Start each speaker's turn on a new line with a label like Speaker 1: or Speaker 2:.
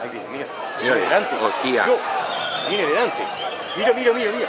Speaker 1: Ahí viene, mira.
Speaker 2: Mira,
Speaker 1: Viene delante.
Speaker 2: hostia.
Speaker 1: Viene delante. Mira, mira, mira, mira.